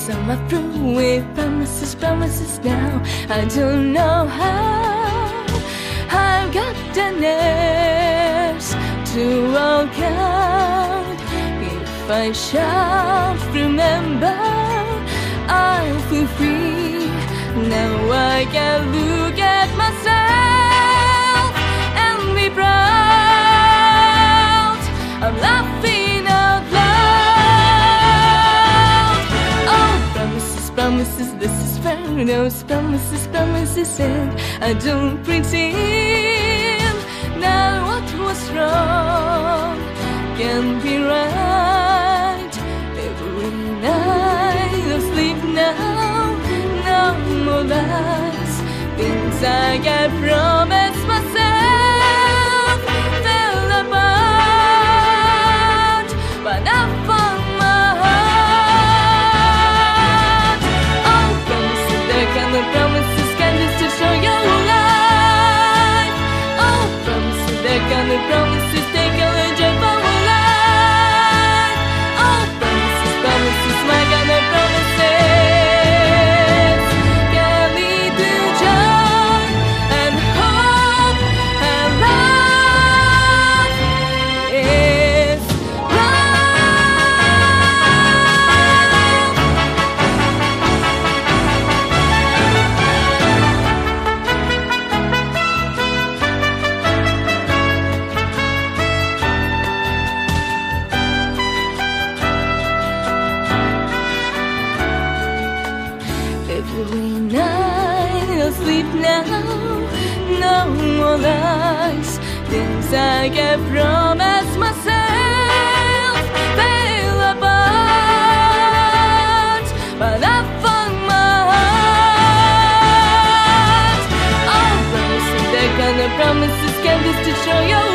Cause I'm a from promises, promises now. I don't know how I've got the nerves to walk out. If I shall remember, I'll feel free. Now I can lose. Promises, this is paradise. Promises, promises, and I don't pretend. Now what was wrong can be right. Every night I sleep now, no more lies. Things I can promise myself Every night I sleep now, no more lies. Things I can promise myself fail apart, but I found my heart. Oh, promises, that kind of promises can to show your